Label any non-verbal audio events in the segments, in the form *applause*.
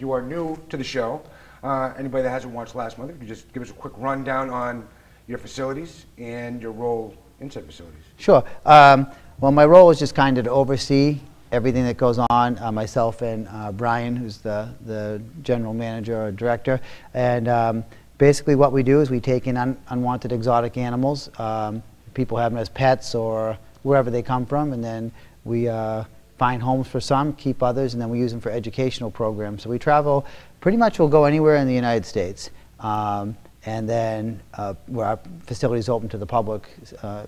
if you are new to the show, uh, anybody that hasn't watched last month, if you just give us a quick rundown on your facilities and your role inside facilities. Sure. Um, well, my role is just kind of to oversee everything that goes on, uh, myself and uh, Brian, who's the, the general manager or director. And um, basically what we do is we take in un unwanted exotic animals. Um, people have them as pets or wherever they come from, and then we uh, find homes for some, keep others, and then we use them for educational programs. So we travel, pretty much we'll go anywhere in the United States. Um, and then uh, where our facility is open to the public uh,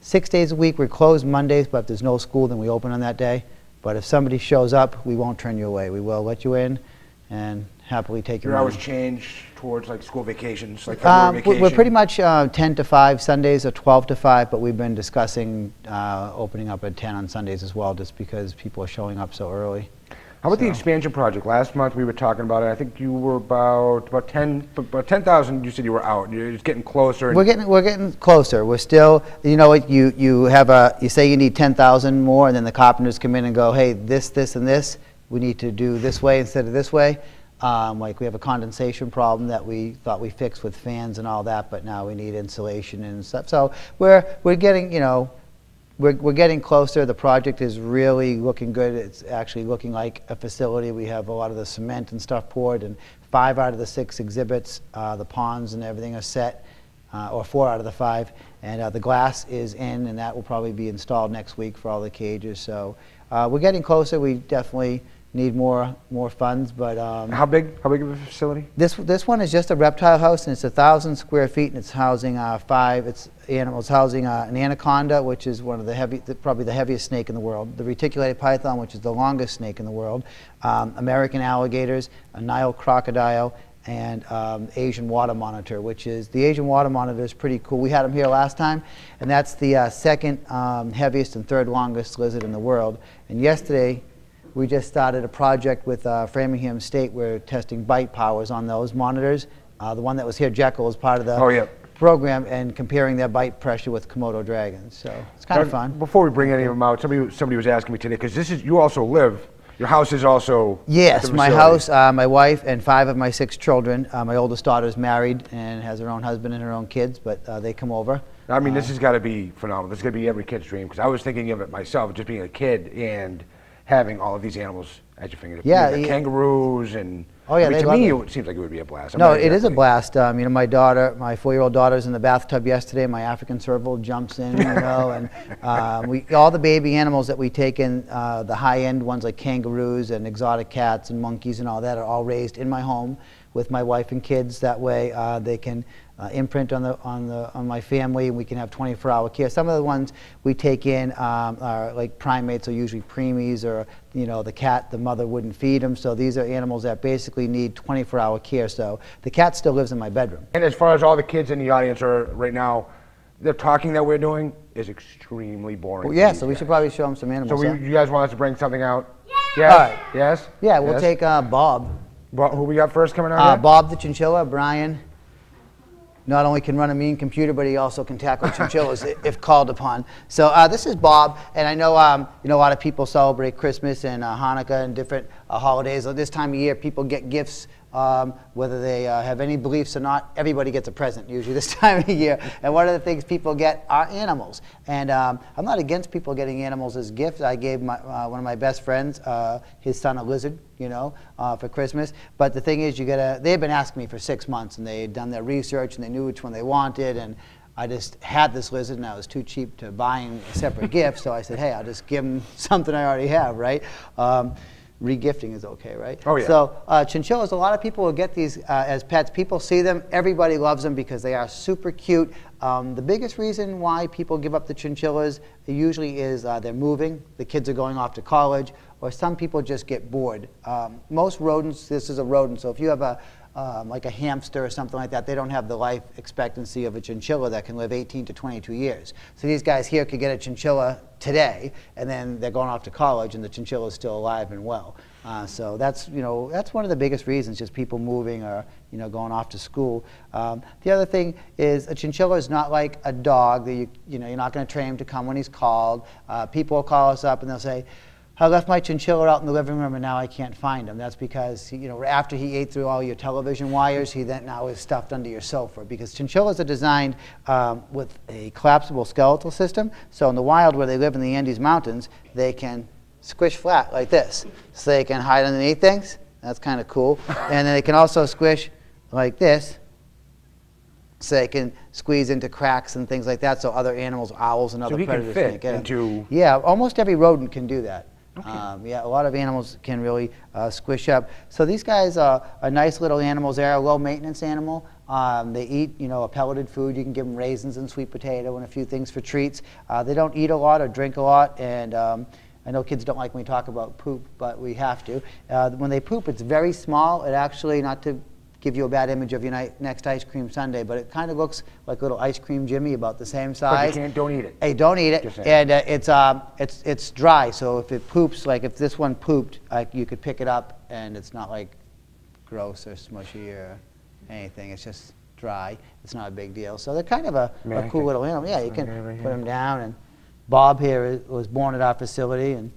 six days a week. We're closed Mondays, but if there's no school, then we open on that day. But if somebody shows up, we won't turn you away. We will let you in and happily take your Your money. hours change towards like school vacations, like Um, vacation. We're pretty much uh, 10 to 5 Sundays or 12 to 5, but we've been discussing uh, opening up at 10 on Sundays as well, just because people are showing up so early. How about the expansion project? Last month we were talking about it. I think you were about about ten, about ten thousand. You said you were out. You're just getting closer. We're getting, we're getting closer. We're still, you know, what, you, you have a, you say you need 10,000 more, and then the carpenters come in and go, hey, this, this, and this, we need to do this way instead of this way. Um, like, we have a condensation problem that we thought we fixed with fans and all that, but now we need insulation and stuff. So we're, we're getting, you know, we're, we're getting closer. The project is really looking good. It's actually looking like a facility. We have a lot of the cement and stuff poured, and five out of the six exhibits, uh, the ponds and everything are set, uh, or four out of the five. And uh, the glass is in, and that will probably be installed next week for all the cages. So uh, we're getting closer. We definitely need more more funds, but um, How big? How big of a facility? this this one is just a reptile house, and it's a thousand square feet, and it's housing uh, five. It's animals housing uh, an anaconda, which is one of the heavy, the, probably the heaviest snake in the world. The reticulated python, which is the longest snake in the world. Um, American alligators, a Nile crocodile, and um, Asian water monitor, which is the Asian water monitor is pretty cool. We had them here last time, and that's the uh, second um, heaviest and third longest lizard in the world. And yesterday, we just started a project with uh, Framingham State. We're testing bite powers on those monitors. Uh, the one that was here, Jekyll, is part of the Oh, yeah. program and comparing their bite pressure with Komodo dragons. So it's kind of fun. Before we bring any of them out, somebody somebody was asking me today because this is you also live. Your house is also. Yes, my house, uh, my wife, and five of my six children. Uh, my oldest daughter is married and has her own husband and her own kids, but uh, they come over. I mean, this has got to be phenomenal. This is going to be every kid's dream because I was thinking of it myself, just being a kid and having all of these animals at your fingertips. Yeah, You kangaroos and. Oh, yeah, I mean, to me, it. it seems like it would be a blast. I'm No, it is a blast. Um, you know, my daughter, my four-year-old daughter's in the bathtub yesterday. My African serval jumps in, you know, *laughs* and um, we all the baby animals that we take in, uh, the high-end ones like kangaroos and exotic cats and monkeys and all that, are all raised in my home with my wife and kids. That way, uh, they can uh, imprint on the on the on my family, and we can have 24-hour care. Some of the ones we take in um, are like primates, or usually preemies, or you know, the cat, the mother wouldn't feed them. So these are animals that basically need 24-hour care. So the cat still lives in my bedroom. And as far as all the kids in the audience are right now, the talking that we're doing is extremely boring. Well, yeah, so we guys. should probably show them some animals. So we, huh? you guys want us to bring something out? Yes. All right. Yes. yeah, we'll Yes? take uh, Bob. Well, who we got first coming out? Uh, here? Bob the chinchilla, Brian. Not only can run a mean computer, but he also can tackle chinchillas if called upon. So uh, this is Bob, and I know um, you know a lot of people celebrate Christmas and uh, Hanukkah and different uh, holidays. At this time of year, people get gifts, um, whether they uh, have any beliefs or not. Everybody gets a present usually this *laughs* time of year. And one of the things people get are animals. And um, I'm not against people getting animals as gifts. I gave my, uh, one of my best friends uh, his son a lizard, you know, uh, for Christmas. But the thing is, you gotta. They've been asking me for six months, and they had done their research, and they knew which one they wanted, and. I just had this lizard and I was too cheap to buying a separate gift, so I said, hey, I'll just give him *laughs* something I already have, right? Um, regifting is okay, right? Oh, yeah. So uh, chinchillas, a lot of people will get these uh, as pets. People see them, everybody loves them because they are super cute. Um, the biggest reason why people give up the chinchillas usually is uh, they're moving, the kids are going off to college, or some people just get bored. Um, most rodents, this is a rodent, so if you have a, um, like a hamster or something like that, they don't have the life expectancy of a chinchilla that can live 18 to 22 years. So these guys here could get a chinchilla today, and then they're going off to college, and the chinchilla is still alive and well. Uh, so that's you know that's one of the biggest reasons, just people moving or you know going off to school. Um, the other thing is a chinchilla is not like a dog that you you know you're not going to train him to come when he's called. Uh, people will call us up and they'll say. I left my chinchilla out in the living room and now I can't find him. That's because you know after he ate through all your television wires, he then now is stuffed under your sofa. Because chinchillas are designed um, with a collapsible skeletal system. So in the wild where they live in the Andes Mountains, they can squish flat like this, so they can hide underneath things. That's kind of cool. *laughs* and then they can also squish like this, so they can squeeze into cracks and things like that, so other animals, owls and other he can predators fit can't get in. into- Yeah, almost every rodent can do that. Um, yeah, a lot of animals can really uh, squish up. So these guys are, are nice little animals. They're a low maintenance animal. Um, they eat, you know, a pelleted food. You can give them raisins and sweet potato and a few things for treats. Uh, they don't eat a lot or drink a lot, and um, I know kids don't like when we talk about poop, but we have to. Uh, when they poop, it's very small. It actually, not to give you a bad image of your ni- next ice cream sundae, but it kind of looks like little ice cream Jimmy, about the same size. But you can't, don't eat it. Hey, don't eat it. And uh, it's, um, it's, it's dry, so if it poops, like if this one pooped, like you could pick it up and it's not like gross or smushy or anything. It's just dry. It's not a big deal. So they're kind of a, a cool little animal. Yeah, you can put them down. And Bob here is- was born at our facility, and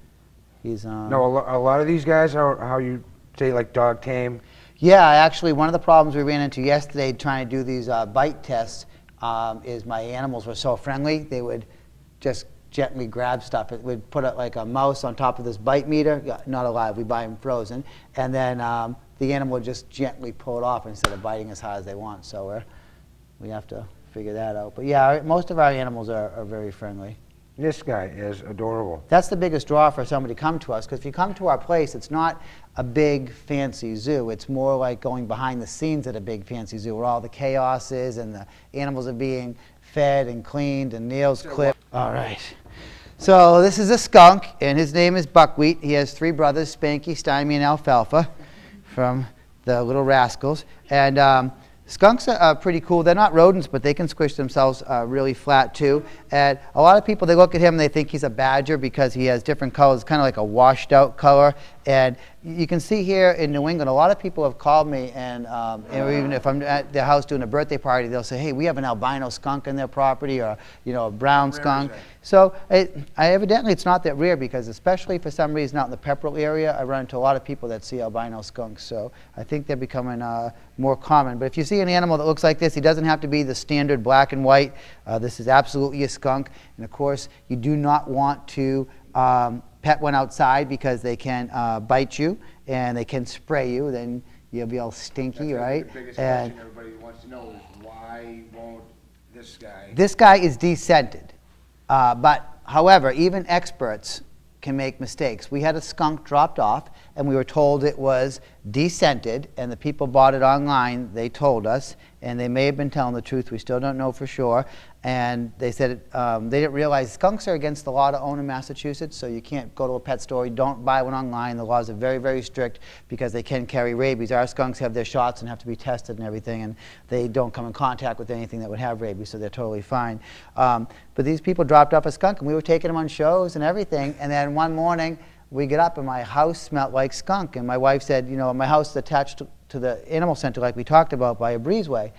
he's um, No, a, lo- a lot of these guys are how you say like dog tame. Yeah, actually, one of the problems we ran into yesterday trying to do these uh, bite tests um, is my animals were so friendly, they would just gently grab stuff. It would put a, like a mouse on top of this bite meter, not alive, we buy them frozen, and then um, the animal would just gently pull it off instead of biting as hard as they want. So we're, we have to figure that out. But yeah, our- most of our animals are, are very friendly. This guy is adorable. That's the biggest draw for somebody to come to us because if you come to our place, it's not a big fancy zoo. It's more like going behind the scenes at a big fancy zoo where all the chaos is and the animals are being fed and cleaned and nails clipped. All right. So this is a skunk and his name is Buckwheat. He has three brothers, Spanky, Stymie, and Alfalfa from the Little Rascals. And um, skunks are, are pretty cool. They're not rodents, but they can squish themselves uh, really flat too. And a lot of people, they look at him and they think he's a badger because he has different colors, kind of like a washed out color. And you can see here in New England, a lot of people have called me, and, um, and even if I'm at their house doing a birthday party, they'll say, "Hey, we have an albino skunk in their property, or you know, a brown skunk." So it, I evidently it's not that rare because, especially for some reason out in the Pepperell area, I run into a lot of people that see albino skunks. So I think they're becoming uh, more common. But if you see an animal that looks like this, he doesn't have to be the standard black and white. Uh, this is absolutely a skunk, and of course, you do not want to. Um, pet one outside because they can uh, bite you and they can spray you. Then you'll be all stinky, right? and everybody wants to know is why won't this guy? this guy is descented. Uh, but however, even experts can make mistakes. We had a skunk dropped off and we were told it was descented and the people bought it online, they told us, and they may have been telling the truth, we still don't know for sure. And they said um, they didn't realize skunks are against the law to own in Massachusetts, so you can't go to a pet store, you don't buy one online. The laws are very, very strict because they can carry rabies. Our skunks have their shots and have to be tested and everything, and they don't come in contact with anything that would have rabies, so they're totally fine. Um, but these people dropped off a skunk, and we were taking them on shows and everything, and then one morning we get up and my house smelled like skunk, and my wife said, you know, my house is attached to, to the animal center like we talked about by a breezeway.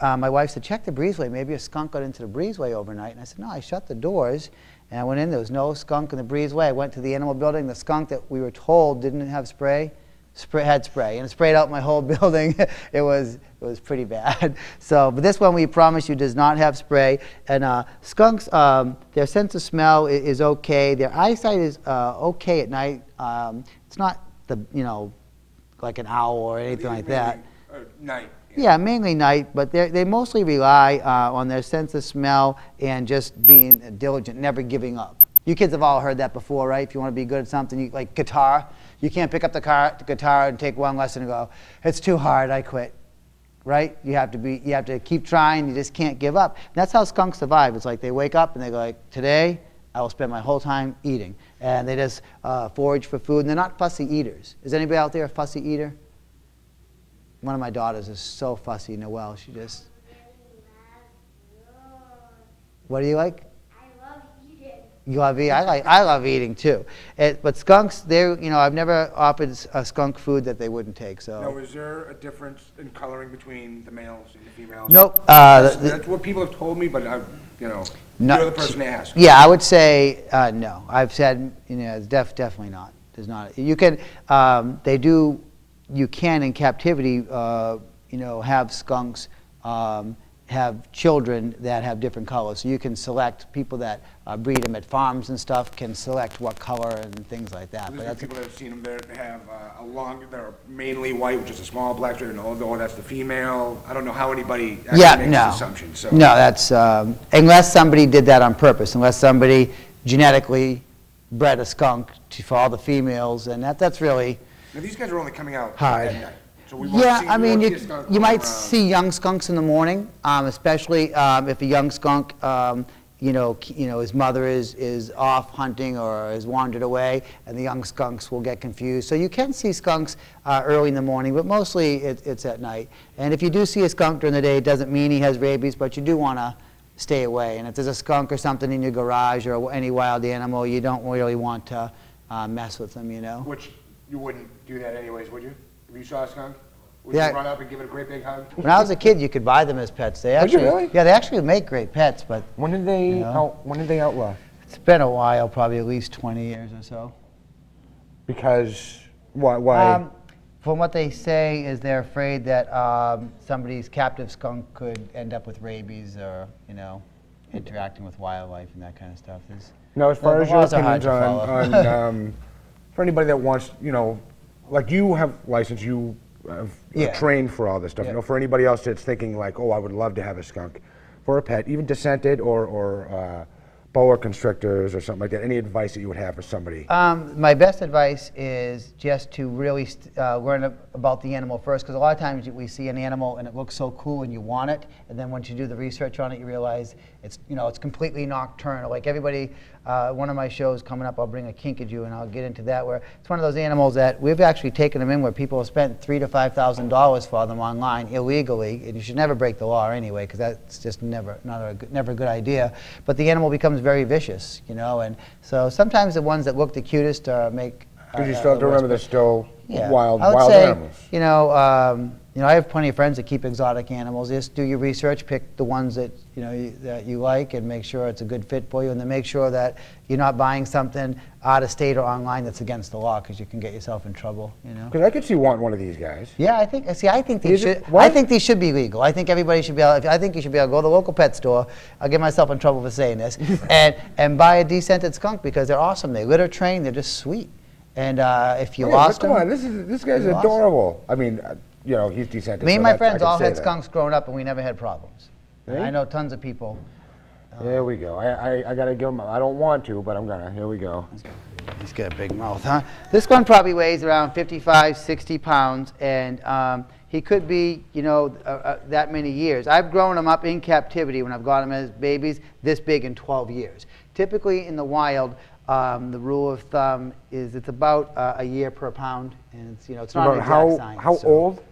Uh, my wife said, check the breezeway. Maybe a skunk got into the breezeway overnight. And I said, no, I shut the doors. And I went in. There was no skunk in the breezeway. I went to the animal building. The skunk that we were told didn't have spray, spray had spray. And it sprayed out my whole *laughs* building. it, was, it was pretty bad. *laughs* So, but this one we promise you does not have spray. And uh, skunks, um, their sense of smell is, is okay. Their eyesight is uh, okay at night. Um, it's not the, you know, like an owl or anything like that. night. Yeah, mainly night, but they mostly rely uh, on their sense of smell and just being diligent, never giving up. You kids have all heard that before, right? If you want to be good at something, you, like guitar, you can't pick up the, car, the guitar and take one lesson and go, "It's too hard, I quit." Right? You have to be, you have to keep trying. You just can't give up. And that's how skunks survive. It's like they wake up and they go like, "Today, I will spend my whole time eating," and they just uh, forage for food. And they're not fussy eaters. Is anybody out there a fussy eater? One of my daughters is so fussy, Noelle. She just. What do you like? I love eating. You love eating. I like. I love eating too. It, but skunks, they you know I've never offered a skunk food that they wouldn't take. So. Now, is there a difference in coloring between the males and the females? Nope. Uh, That's, the- that's what people have told me, but I, you know, Not- you're the person to ask. Yeah, I would say uh, no. I've said you know, it's def, definitely not. There's not. You can. Um, they do. You can in captivity. Uh, you know, have skunks. Um, have children that have different colors. So you can select people that uh, breed them at farms and stuff can select what color and things like that. But that's people that have seen them there that have uh, a long, they're mainly white, which is a small black stripe, and oh, that's the female. I don't know how anybody actually yeah, makes no, this assumption, so. no. That's um, unless somebody did that on purpose. Unless somebody genetically bred a skunk to, for all the females, and that that's really Now, these guys are only coming out Hard. at night. So Yeah, see- I mean, you, see a skunk you might around. see young skunks in the morning, um, especially um, if a young skunk, um, you know, you know, his mother is, is off hunting or has wandered away, and the young skunks will get confused. So you can see skunks uh, early in the morning, but mostly it, it's at night. And if you do see a skunk during the day, it doesn't mean he has rabies, but you do want to stay away. And if there's a skunk or something in your garage or any wild animal, you don't really want to uh, mess with them, you know. Which you wouldn't do that anyways, would you? If you saw a skunk? Would Yeah. you run up and give it a great big hug? When I was a kid, you could buy them as pets. They Would you actually, really? yeah, they actually make great pets, but When did they, You know? out, when did they outlaw? it's been a while, probably at least 20 years or so. Because, why, why? Um, from what they say, is they're afraid that um, somebody's captive skunk could end up with rabies or, you know, interacting with wildlife and that kind of stuff. There's, No, as far the as your laws are opinions on, on *laughs* um, for anybody that wants, you know, like you have license, you have Yeah. trained for all this stuff. You know, for anybody else that's thinking like, oh, I would love to have a skunk for a pet, even descented or or uh, boa constrictors or something like that. Any advice that you would have for somebody? Um, my best advice is just to really st- uh, learn about the animal first, because a lot of times we see an animal and it looks so cool and you want it, and then once you do the research on it, you realize it's you know it's completely nocturnal. Like everybody, uh, one of my shows coming up, I'll bring a kinkajou and I'll get into that. Where it's one of those animals that we've actually taken them in, where people have spent three to five thousand dollars for them online illegally, and you should never break the law anyway, because that's just never not a never a good idea. But the animal becomes very vicious, you know, and so sometimes the ones that look the cutest are make. Because you still have to remember they're still yeah. wild, I would wild say, animals. You know, um, you know, I have plenty of friends that keep exotic animals. Just do your research, pick the ones that you know you, that you like, and make sure it's a good fit for you, and then make sure that you're not buying something out of state or online that's against the law, because you can get yourself in trouble. You know. Because I could see wanting one of these guys. Yeah, I think. See, I think these Is should. what? I think these should be legal. I think everybody should be able. I think you should be able to go to the local pet store. I'll get myself in trouble for saying this, *laughs* and and buy a descented skunk because they're awesome. They litter train. They're just sweet. And uh, if you Oh, yeah, lost come them, on, this is this guy's him. adorable. I mean, uh, you know, he's decent. Me and my friends all had that. skunks growing up, and we never had problems. Hey? I know tons of people. There we go. I, I, I gotta give him. I don't want to, but I'm gonna. Here we go. He's got a big mouth, huh? This one probably weighs around 55, 60 pounds, and um, he could be, you know, uh, uh, that many years. I've grown them up in captivity when I've got them as babies, this big in 12 years. Typically in the wild, um, the rule of thumb is it's about uh, a year per pound, and it's, you know, it's not an exact how science. how so- old?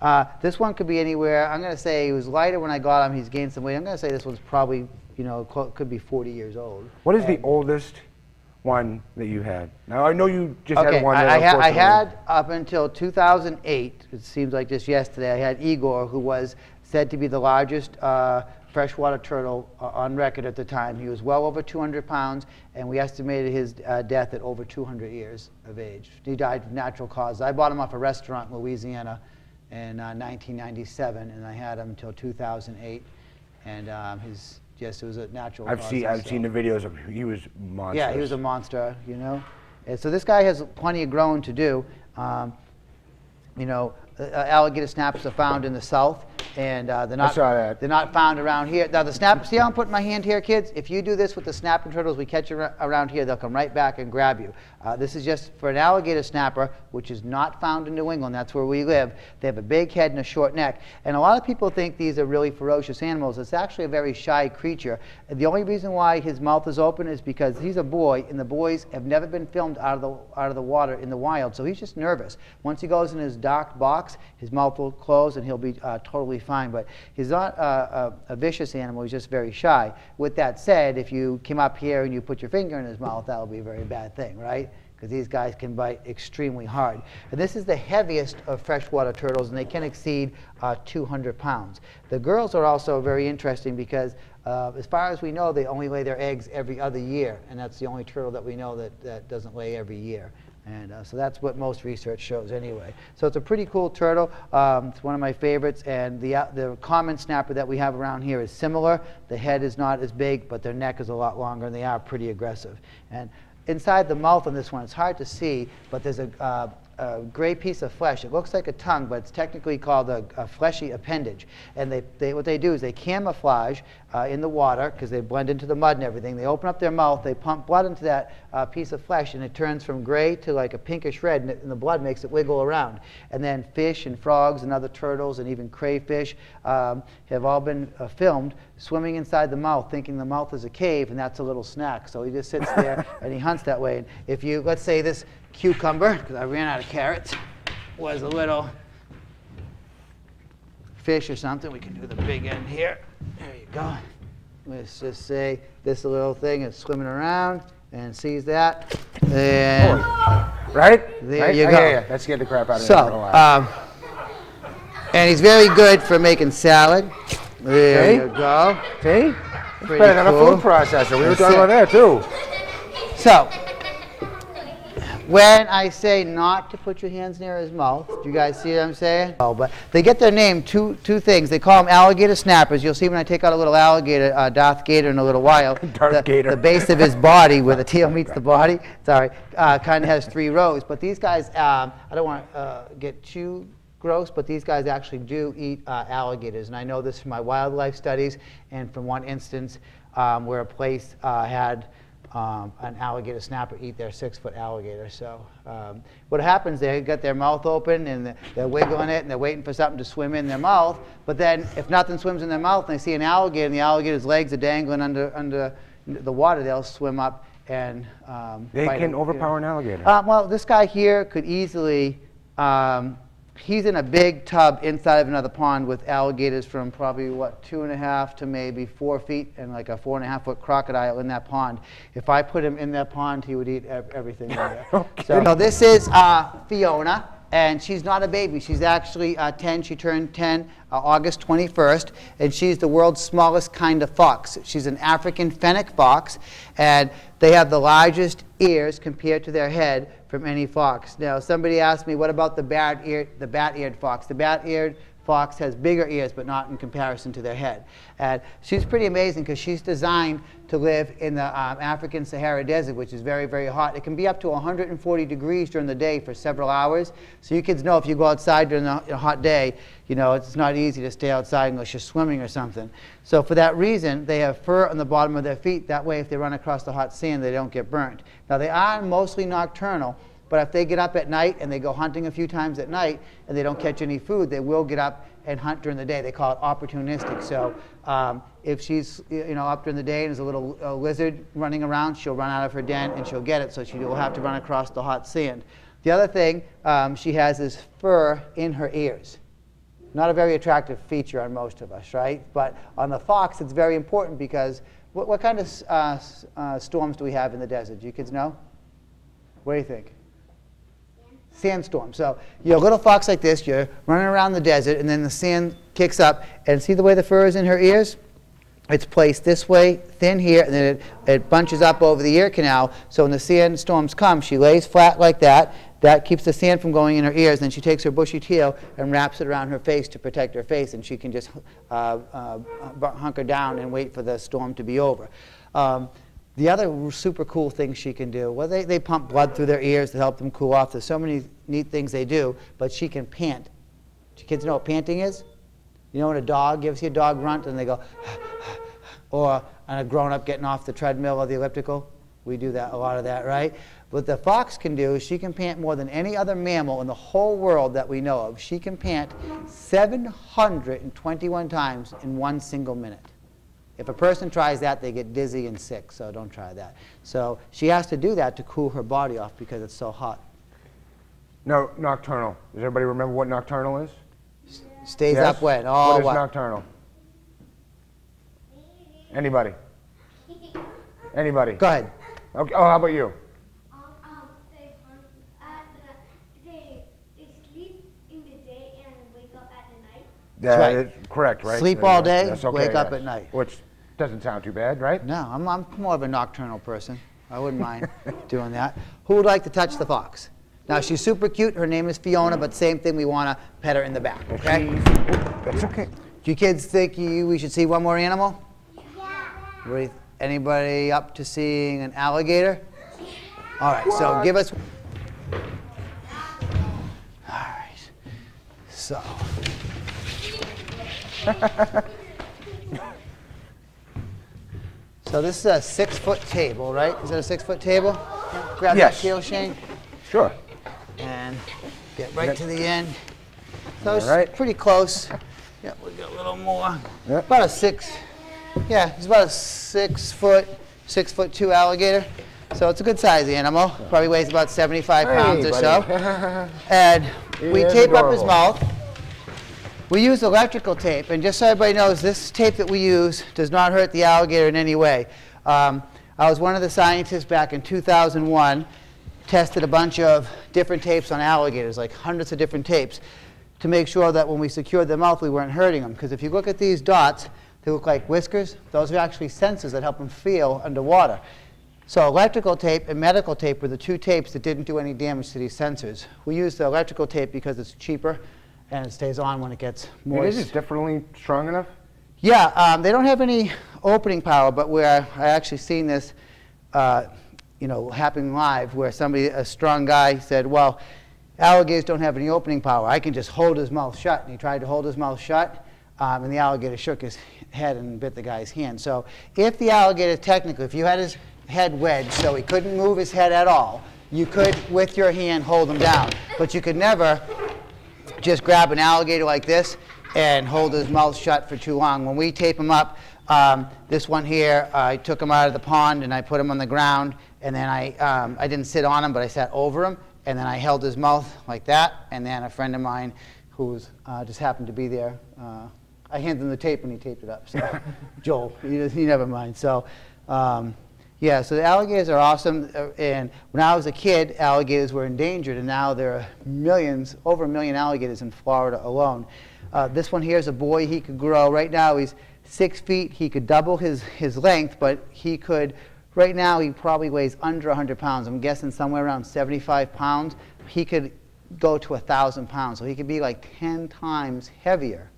Uh, this one could be anywhere. I'm going to say he was lighter when I got him. He's gained some weight. I'm going to say this one's probably, you know, could be 40 years old. What is the oldest one that you had? Now I know you just Okay, had one. I, I, ha- I had up until 2008. It seems like just yesterday. I had Igor, who was said to be the largest uh, freshwater turtle uh, on record at the time. He was well over 200 pounds, and we estimated his uh, death at over 200 years of age. He died of natural causes. I bought him off a restaurant in Louisiana in uh, 1997, and I had him until 2008. And um, his just it was a natural. I've seen I've causes, seen the videos of he was monster. yeah, he was a monster, you know. And so this guy has plenty of growing to do. Um, you know, uh, uh, alligator snappers are found in the south, and uh, they're not. They're not found around here. Now the snap. See how I'm putting my hand here, kids? If you do this with the snapping turtles we catch ar- around here, they'll come right back and grab you. Uh, this is just for an alligator snapper, which is not found in New England. That's where we live. They have a big head and a short neck, and a lot of people think these are really ferocious animals. It's actually a very shy creature. And the only reason why his mouth is open is because he's a boy, and the boys have never been filmed out of the out of the water in the wild. So he's just nervous. Once he goes in his docked box, his mouth will close, and he'll be uh, totally fine, but he's not a, a, vicious animal. He's just very shy. With that said, if you came up here and you put your finger in his mouth, that would be a very bad thing, right? Because these guys can bite extremely hard. And this is the heaviest of freshwater turtles, and they can exceed uh, 200 pounds. The girls are also very interesting because, uh, as far as we know, they only lay their eggs every other year, and that's the only turtle that we know that, that doesn't lay every year. And uh, so that's what most research shows anyway. So it's a pretty cool turtle. Um, it's one of my favorites. And the, uh, the common snapper that we have around here is similar. The head is not as big, but their neck is a lot longer, and they are pretty aggressive. And inside the mouth on this one, it's hard to see, but there's a, uh, a gray piece of flesh. It looks like a tongue, but it's technically called a, a fleshy appendage. And they, they, what they do is they camouflage uh, in the water because they blend into the mud and everything. They open up their mouth, they pump blood into that uh, piece of flesh, and it turns from gray to like a pinkish red, and, it, and, the blood makes it wiggle around. And then fish and frogs and other turtles and even crayfish um, have all been uh, filmed swimming inside the mouth, thinking the mouth is a cave, and that's a little snack. So he just sits there *laughs* and he hunts that way. And if you, let's say this cucumber, because I ran out of carrots, was a little fish or something. We can do the big end here. There you go. Let's just say this little thing is swimming around and sees that. And right? There right? you go. hear you. That scared the crap out of so, I'm not gonna um, and he's very good for making salad. There See? you go. See? Pretty Better than cool. a food processor. We were talking it. about that too. So, when I say not to put your hands near his mouth, do you guys see what I'm saying? Oh, but they get their name two two things. They call them alligator snappers. You'll see when I take out a little alligator, uh, Darth Gator, in a little while. *laughs* Darth the, Gator. The base of his body, where the tail meets the body, sorry, uh, kind of has three rows. But these guys, um, I don't want to uh, get too gross, but these guys actually do eat uh, alligators. And I know this from my wildlife studies and from one instance um, where a place uh, had um, an alligator snapper eat their six-foot alligator. So um, what happens, they got their mouth open and they're- they're wiggling it and they're waiting for something to swim in their mouth. But then if nothing swims in their mouth and they see an alligator and the alligator's legs are dangling under, under the water, they'll swim up and um, They can it. overpower an alligator. Uh, well, this guy here could easily, um, he's in a big tub inside of another pond with alligators from probably, what, two and a half to maybe four feet and like a four and a half foot crocodile in that pond. If I put him in that pond, he would eat everything in there. *laughs* So this is uh, Fiona. And she's not a baby. She's actually uh, 10. She turned 10 uh, August 21st. And she's the world's smallest kind of fox. She's an African fennec fox. And they have the largest ears compared to their head from any fox. Now, somebody asked me, what about the bat-eared, the bat-eared fox? The bat-eared fox has bigger ears, but not in comparison to their head. And she's pretty amazing because she's designed to live in the um, African Sahara Desert, which is very, very hot. It can be up to 140 degrees during the day for several hours. So you kids know if you go outside during a hot day, you know, it's not easy to stay outside unless you're swimming or something. So for that reason, they have fur on the bottom of their feet. That way, if they run across the hot sand, they don't get burnt. Now, they are mostly nocturnal, but if they get up at night and they go hunting a few times at night and they don't catch any food, they will get up and hunt during the day. They call it opportunistic. So um, if she's you know up during the day and there's a little lizard running around, she'll run out of her den and she'll get it. So she will have to run across the hot sand. The other thing um, she has is fur in her ears. Not a very attractive feature on most of us, right? But on the fox, it's very important because what, what kind of uh, uh, storms do we have in the desert? Do you kids know? What do you think? Sandstorm. So you're a little fox like this, you're running around the desert, and then the sand kicks up, and see the way the fur is in her ears? It's placed this way, thin here, and then it, it bunches up over the ear canal. So when the sandstorms come, she lays flat like that. That keeps the sand from going in her ears. Then she takes her bushy tail and wraps it around her face to protect her face, and she can just uh, uh, hunker down and wait for the storm to be over. Um, the other super cool thing she can do, well, they, they pump blood through their ears to help them cool off. There's so many neat things they do, but she can pant. Do kids know what panting is? You know when a dog, gives you a dog grunt and they go, *sighs* or a grown up getting off the treadmill or the elliptical? We do that, a lot of that, right? What the fox can do is she can pant more than any other mammal in the whole world that we know of. She can pant 721 times in one single minute. If a person tries that, they get dizzy and sick, so don't try that. So she has to do that to cool her body off because it's so hot. No, nocturnal. Does everybody remember what nocturnal is? Stays Yes? upwind. Oh, What is what? nocturnal? Anybody? Anybody? Go ahead. Okay. Oh, how about you? Um, um, they, um, at the, they, they sleep in the day and wake up at night. That right. correct, right? Sleep all day, that's okay, wake up at night. Which doesn't sound too bad, right? No, I'm, I'm more of a nocturnal person. I wouldn't mind *laughs* doing that. Who would like to touch the fox? Now, she's super cute. Her name is Fiona, but same thing, we want to pet her in the back, okay? That's okay. Do you kids think you, we should see one more animal? Yeah. What do you- Anybody up to seeing an alligator? Yeah. All right, so give us. All right, so. *laughs* so this is a six-foot table, right? Is it a six-foot table? Yeah, Grab Yes. that tail, Shane, Sure. and get right to the end. So it's All right. pretty close. Yeah, we got a little more. Yep. About a six. Yeah, it's about a six foot, six foot two alligator. So it's a good size animal. Probably weighs about 75 pounds Hey, or buddy. so. *laughs* And we He is tape up his mouth. We use electrical tape, and just so everybody knows, this tape that we use does not hurt the alligator in any way. Um, I was one of the scientists back in 2001, tested a bunch of different tapes on alligators, like hundreds of different tapes, to make sure that when we secured their mouth, we weren't hurting them. Because if you look at these dots, they look like whiskers. Those are actually sensors that help them feel underwater. So electrical tape and medical tape were the two tapes that didn't do any damage to these sensors. We use the electrical tape because it's cheaper and it stays on when it gets It moist. is definitely strong enough. Yeah, um, they don't have any opening power, but where I actually seen this, uh, you know, happening live, where somebody, a strong guy, said, "Well, alligators don't have any opening power. I can just hold his mouth shut." And he tried to hold his mouth shut, um, and the alligator shook his head and bit the guy's hand. So, if the alligator technically, if you had his head wedged so he couldn't move his head at all, you could, with your hand, hold him down, but you could never just grab an alligator like this and hold his mouth shut for too long. When we tape him up, um, this one here, I took him out of the pond and I put him on the ground, and then I, um, I didn't sit on him, but I sat over him, and then I held his mouth like that, and then a friend of mine who's uh, just happened to be there, uh, I handed him the tape and he taped it up. So, *laughs* Joel, he, he never mind. So, um, yeah, so the alligators are awesome. uh, And when I was a kid, alligators were endangered, and now there are millions, over a million alligators in Florida alone. Uh, this one here is a boy. He could grow. Right now, he's six feet. He could double his, his length, but he could, right now, he probably weighs under 100 pounds. I'm guessing somewhere around 75 pounds. He could go to 1,000 pounds. So he could be like 10 times heavier,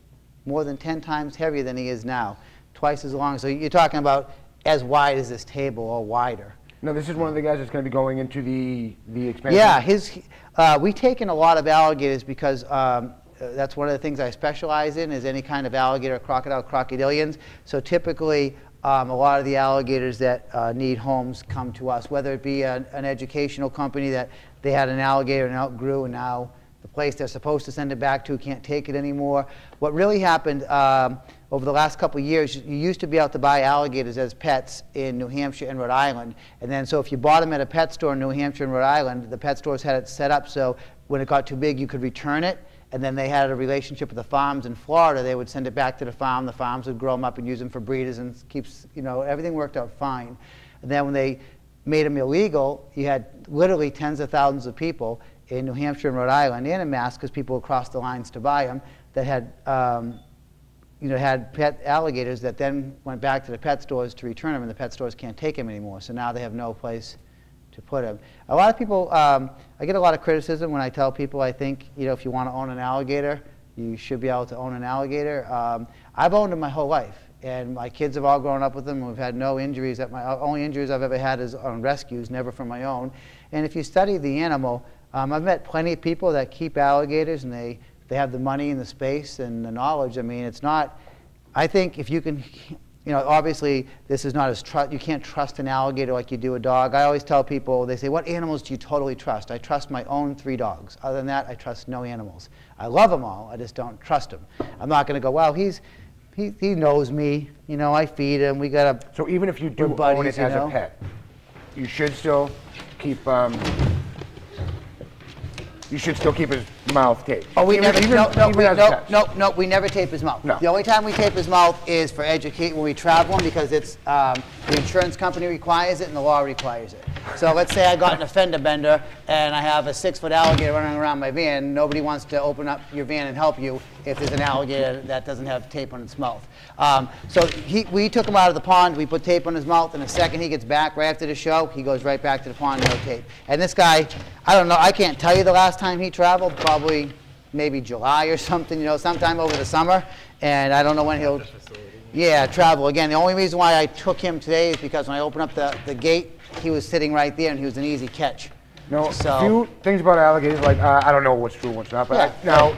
more than 10 times heavier than he is now, twice as long. So you're talking about as wide as this table or wider. No, this is one of the guys that's going to be going into the the expansion. Yeah, his, uh, we take in a lot of alligators because um, that's one of the things I specialize in is any kind of alligator, crocodile, crocodilians. So typically, um, a lot of the alligators that uh, need homes come to us, whether it be an, an educational company that they had an alligator and outgrew and now the place they're supposed to send it back to can't take it anymore. What really happened um, over the last couple of years, you used to be able to buy alligators as pets in New Hampshire and Rhode Island. And then, so if you bought them at a pet store in New Hampshire and Rhode Island, the pet stores had it set up so when it got too big, you could return it. And then they had a relationship with the farms in Florida. They would send it back to the farm. The farms would grow them up and use them for breeders and keeps, you know, everything worked out fine. And then when they made them illegal, you had literally tens of thousands of people in New Hampshire and Rhode Island and in Mass, because people would cross the lines to buy them, that had, um, you know, had pet alligators that then went back to the pet stores to return them, and the pet stores can't take them anymore. So now they have no place to put them. A lot of people, um, I get a lot of criticism when I tell people I think, you know, if you want to own an alligator, you should be able to own an alligator. Um, I've owned them my whole life, and my kids have all grown up with them. We've had no injuries. That my only injuries I've ever had is on rescues, never from my own. And if you study the animal, um, I've met plenty of people that keep alligators, and they they have the money and the space and the knowledge. I mean, it's not. I think if you can, you know, obviously this is not as trust. You can't trust an alligator like you do a dog. I always tell people, they say, "What animals do you totally trust?" I trust my own three dogs. Other than that, I trust no animals. I love them all. I just don't trust them. I'm not going to go, "Well, he's." He, he knows me, you know. I feed him. We got a So even if you do We're own buddies, it you know? a pet, you should still keep. Um, you should still keep his mouth taped. Oh, we Even- never, even- no, no, even we, no, no, no, we never tape his mouth. No. The only time we tape his mouth is for educate, when we travel him, because it's, um, the insurance company requires it and the law requires it. So let's say I got in a fender bender and I have a six-foot alligator running around my van, nobody wants to open up your van and help you if there's an alligator that doesn't have tape on its mouth. Um, so he, we took him out of the pond, we put tape on his mouth, and the second he gets back, right after the show, he goes right back to the pond, no tape. And this guy, I don't know, I can't tell you the last time he traveled, probably maybe July or something, you know, sometime over the summer, and I don't know when he'll, yeah, travel. Again, the only reason why I took him today is because when I open up the, the gate, he was sitting right there and he was an easy catch. No, So- a few things about alligators, like, uh, I don't know what's true and what's not, but I- now,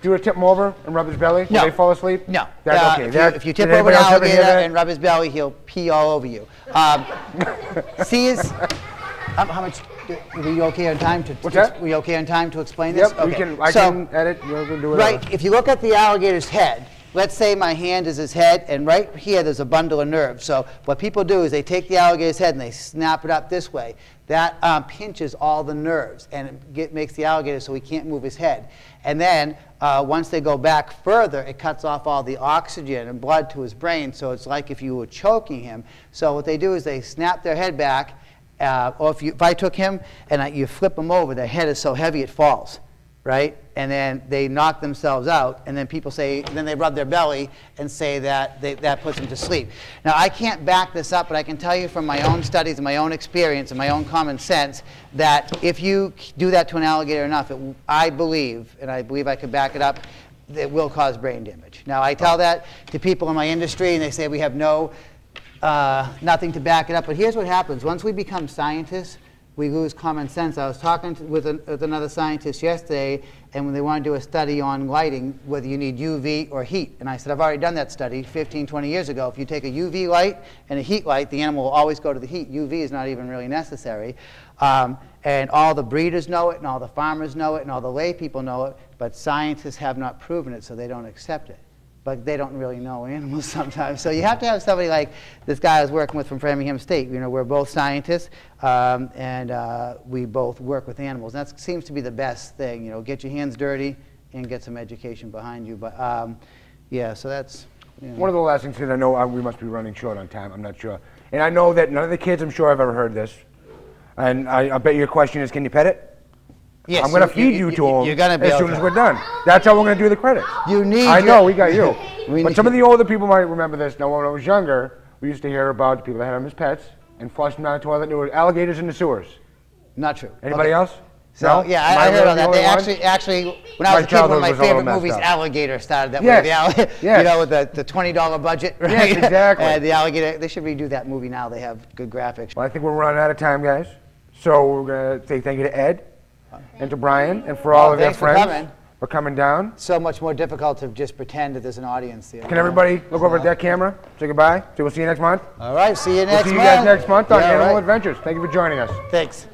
do you tip him over and rub his belly when No. they fall asleep? No. That's Uh, okay. If you, That- if you tip over an anybody else ever hear alligator and rub his belly, he'll pee all over you. Um, *laughs* see his, um, how much, are we okay on time to? What's that? We okay on time to explain this? Yep, we can, I So- can edit, you can do whatever. Right, if you look at the alligator's head, let's say my hand is his head, and right here there's a bundle of nerves. So what people do is they take the alligator's head and they snap it up this way. That um, pinches all the nerves and it get, makes the alligator so he can't move his head. And then uh, once they go back further, it cuts off all the oxygen and blood to his brain. So it's like if you were choking him. So what they do is they snap their head back, uh, or if, you, if I took him and I, you flip him over, their head is so heavy it falls right? And then they knock themselves out, and then people say, then they rub their belly and say that they, that puts them to sleep. Now, I can't back this up, but I can tell you from my own studies and my own experience and my own common sense that if you do that to an alligator enough, it, I believe, and I believe I could back it up, it will cause brain damage. Now, I tell that to people in my industry, and they say we have no uh, nothing to back it up. But here's what happens. Once we become scientists, we lose common sense. I was talking to, with, an, with another scientist yesterday, and when they want to do a study on lighting, whether you need UV or heat. And I said, I've already done that study 15, 20 years ago. If you take a UV light and a heat light, the animal will always go to the heat. UV is not even really necessary. Um, and all the breeders know it, and all the farmers know it, and all the lay people know it, but scientists have not proven it, so they don't accept it but they don't really know animals *laughs* sometimes. So you have to have somebody like this guy I was working with from Framingham State. You know, we're both scientists, um, and uh, we both work with animals. That seems to be the best thing. You know, get your hands dirty and get some education behind you. But um, yeah, so that's. You know. One of the last things, because I know uh, we must be running short on time, I'm not sure. And I know that none of the kids, I'm sure, have ever heard this. And I, I bet your question is, can you pet it? Yes, I'm going to feed you, to them You're gonna be as soon to. as we're done. That's how we're going to do the credits. You need I know, we got you. *laughs* We but some of the older people might remember this. Now, when I was younger, we used to hear about the people that had them as pets and flushed them down the toilet. And There were alligators in the sewers. Not true. Anybody Okay. else? So No? yeah, I, I heard about that. They one? actually, actually, when I was a kid, one of my was a little favorite movies, up. Alligator, started that Yes, way. The *laughs* yes. You know, with the, the twenty dollar budget, right? Yes, *laughs* exactly. and the alligator. They should redo that movie now. They have good graphics. Well, I think we're running out of time, guys. So we're going to say thank you to Ed and to Brian and for all Well, of their thanks for friends coming. for coming down. So much more difficult to just pretend that there's an audience there. Can everybody look over at that camera? Say goodbye. Say we'll see you next month. All right. See you We'll next see you month. guys next month on Yeah, Animal right. Adventures. Thank you for joining us. Thanks.